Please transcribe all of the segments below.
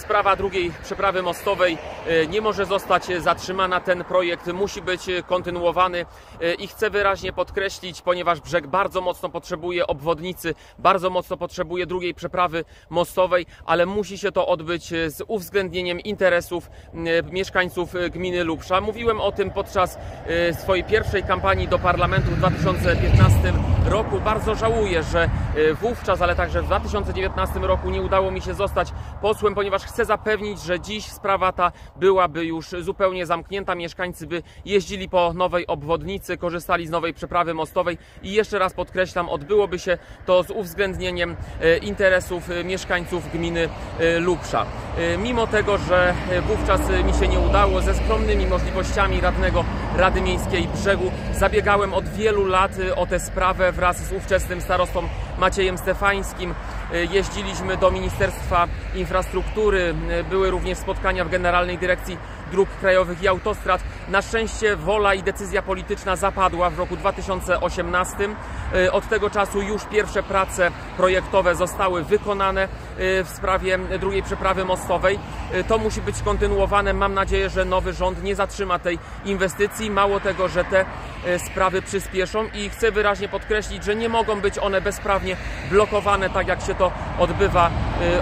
sprawa drugiej przeprawy mostowej e, nie może zostać zatrzymana. Ten projekt musi być kontynuowany e, i chcę wyraźnie podkreślić, ponieważ brzeg bardzo mocno potrzebuje obwodnicy, bardzo mocno potrzebuje drugiej przeprawy mostowej, ale musi się to odbyć z uwzględnieniem interesów e, mieszkańców gminy Lubsza. Mówiłem o tym podczas swojej pierwszej kampanii do parlamentu w 2015 roku. Bardzo żałuję, że wówczas, ale także w 2019 roku nie udało mi się zostać posłem, ponieważ chcę zapewnić, że dziś sprawa ta byłaby już zupełnie zamknięta. Mieszkańcy by jeździli po nowej obwodnicy, korzystali z nowej przeprawy mostowej i jeszcze raz podkreślam, odbyłoby się to z uwzględnieniem e, interesów e, mieszkańców gminy e, Lubsza. Mimo tego, że wówczas mi się nie udało, ze skromnymi możliwościami radnego Rady Miejskiej Brzegu zabiegałem od wielu lat o tę sprawę wraz z ówczesnym starostą Maciejem Stefańskim. Jeździliśmy do Ministerstwa Infrastruktury, były również spotkania w Generalnej Dyrekcji Dróg Krajowych i Autostrad. Na szczęście wola i decyzja polityczna zapadła w roku 2018. E, od tego czasu już pierwsze prace projektowe zostały wykonane e, w sprawie drugiej przeprawy mostowej. E, to musi być kontynuowane. Mam nadzieję, że nowy rząd nie zatrzyma tej inwestycji. Mało tego, że te sprawy przyspieszą i chcę wyraźnie podkreślić, że nie mogą być one bezprawnie blokowane, tak jak się to odbywa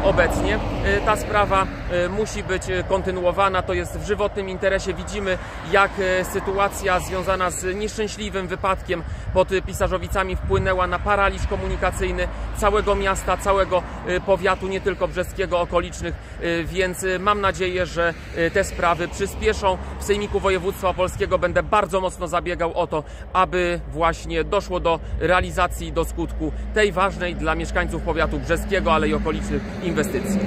obecnie. Ta sprawa musi być kontynuowana. To jest w żywotnym interesie. Widzimy, jak sytuacja związana z nieszczęśliwym wypadkiem pod Pisarzowicami wpłynęła na paraliż komunikacyjny całego miasta, całego y, powiatu, nie tylko brzeskiego, okolicznych, y, więc y, mam nadzieję, że te sprawy przyspieszą. W Sejmiku Województwa Opolskiego będę bardzo mocno zabiegał o to, aby właśnie doszło do realizacji, do skutku tej ważnej dla mieszkańców powiatu brzeskiego, ale i okolicznych inwestycji.